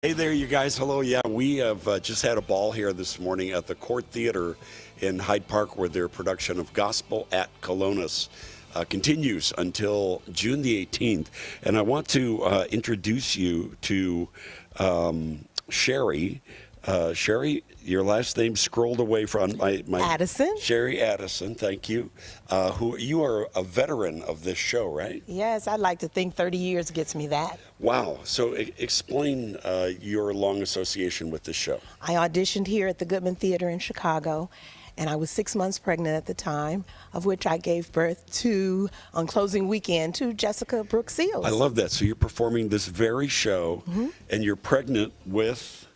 Hey there, you guys. Hello. Yeah, we have uh, just had a ball here this morning at the Court Theater in Hyde Park where their production of Gospel at Colonus uh, continues until June the 18th. And I want to uh, introduce you to um, Sherry. Uh, Sherry, your last name scrolled away from my, my Addison. Sherry Addison, thank you. Uh, who you are a veteran of this show, right? Yes, I'd like to think 30 years gets me that. Wow. So e- explain uh, your long association with this show. I auditioned here at the Goodman Theater in Chicago, and I was six months pregnant at the time, of which I gave birth to, on closing weekend, to Jessica Brooke Seals. I love that. So you're performing this very show, and you're pregnant with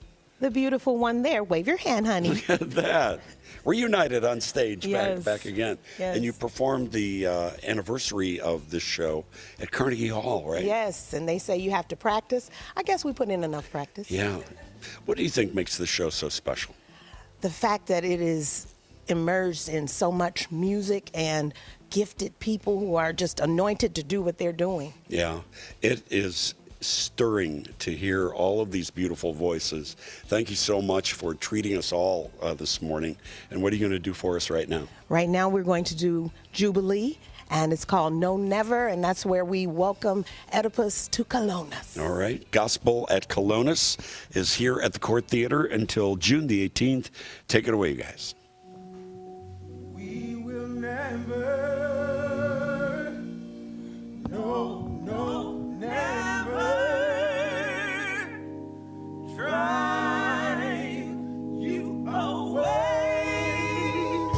the beautiful one there. Wave your hand, honey. Look at that. Reunited on stage Yes. back back again, Yes. and you performed the uh, anniversary of this show at Carnegie Hall, right? yes, and they say you have to practice. I guess we put in enough practice. Yeah. What do you think makes the show so special? The fact that it is immersed in so much music and gifted people who are just anointed to do what they're doing. Yeah, it is stirring to hear all of these beautiful voices. Thank you so much for treating us all uh, this morning. And what are you going to do for us right now? Right now, we're going to do Jubilee, and it's called No Never, and that's where we welcome Oedipus to Colonus. All right. Gospel at Colonus is here at the Court Theater until June the 18th. Take it away, you guys.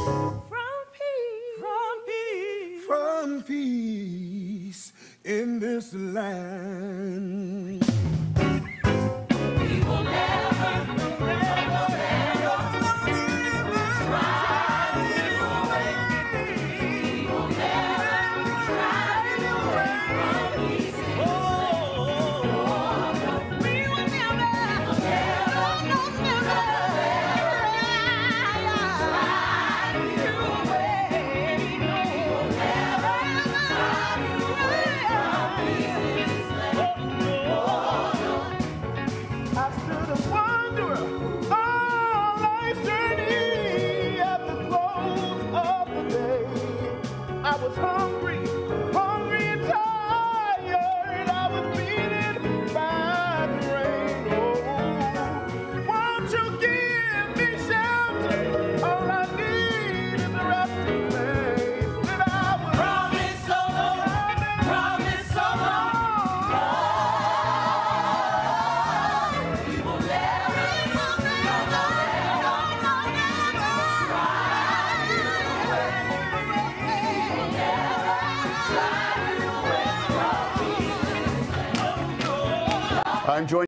From peace, from peace, from peace in this land. Journey at the close of the day. I was hungry, I'm joined